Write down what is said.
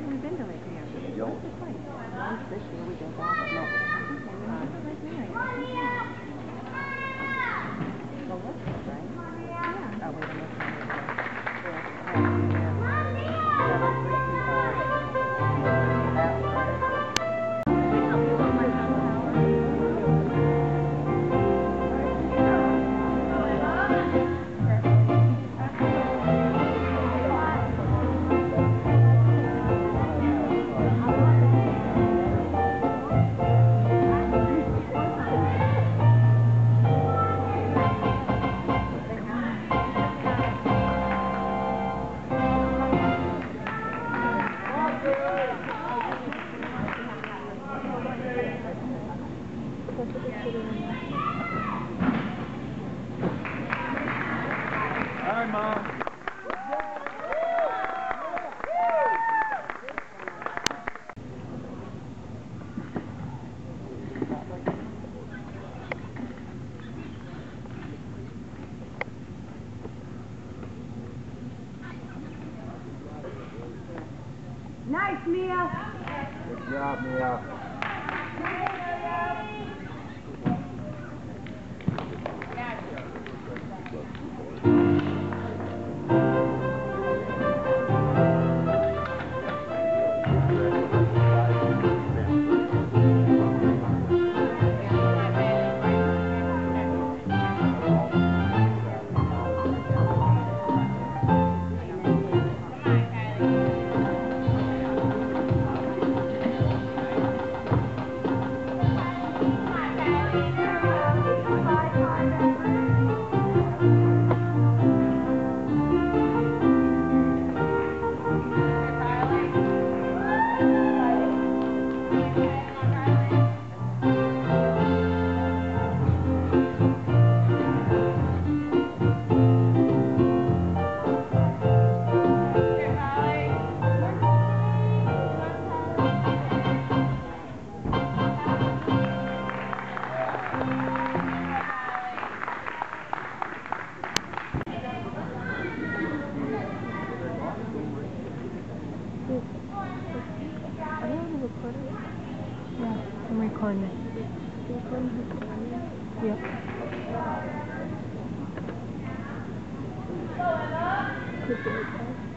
we've been to Lake. Yo. Once or twice. Once this year we go back Hi, Mom. Nice, Mia. Good job, Mia. Are His Yep. Record?